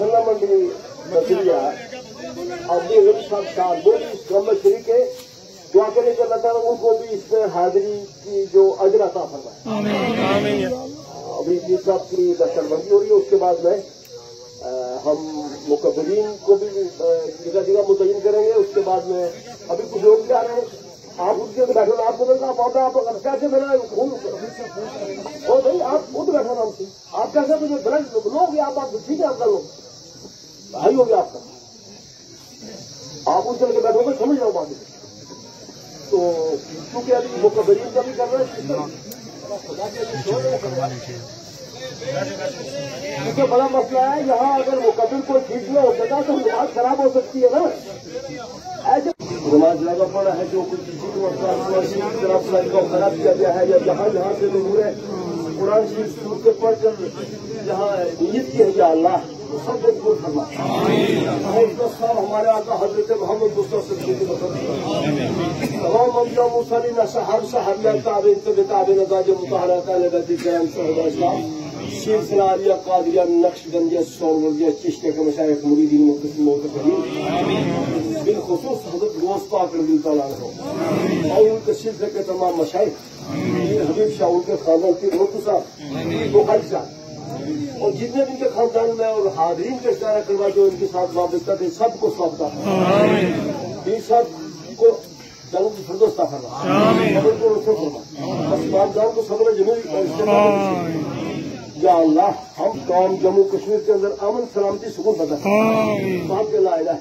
ملا منڈی نظریہ ابو غریب صاحب کا بھی مکمل طریقے دعا کے کہ اللہ تعالیٰ ان کو بھی اس میں حاضری کی جو اجر عطا فرمائے ابھی صاحب کی دستر بندی ہو رہی ہے اس کے بعد میں ہم مقبرین کو بھی جگہ جگہ متعین کریں گے اس کے بعد میں ابھی کچھ لوگ بھی آ رہے ہیں آپ اس کے بیٹھو آپ کو آپ ہے آپ کیسے میرا خون آپ خود بیٹھو ہم آپ کیسے مجھے برج لوگ آپ آپ ٹھیک ہے آپ کا لوگ بھائی ہو گیا آپ کا۔ آپ اچھل کے بیٹھو گے، سمجھ جاؤ بات تو چونکہ ابھی وہ کبھی کا بھی کر رہے ہیں کیونکہ بڑا مسئلہ ہے، یہاں اگر وہ کبھی کوئی ٹھیک میں ہو سکا تو نماز خراب ہو سکتی ہے نا۔ ایسے نماز لگا پڑا ہے، جو کچھ خراب کیا گیا ہے، یا جہاں جہاں سے ضرور ہے، قرآن شریف کے پڑھ کر جہاں نیت کی ہے، یا اللہ مسدد کو فرما ہمیں اس کا سام ہمارے آقا حضرت محمد مصطفی کی مدد تمام انبیاء مرسلین ہر شہر میں تابعین تبع تابعین ازواج مطہرات علیہ رضی کرام صحابہ اسلام سلسلہ علیہ قادریہ نقش گندیہ سورگردیہ چشتہ کے مشاہد مریدین مقسم موتقین بالخصوص حضرت غوث پاک رضی تعالیٰ عنہ اور ان کے سلسلے کے تمام مشاہد حبیب شاہ کے خاندان کی روٹو صاحب مغل صاحب اور جتنے بھی ان کے خاندان میں اور حاضرین کا اشارہ کروا جو ان کے ساتھ وابستہ تھے سب کو سوابطہ یہ سب کو جنگ کی فردوستہ کرنا صبر کو کرنا اسباب کو صبر جمعی یا اللہ ہم قوم جموں کشمیر کے اندر امن سلامتی سکون بتا کے لا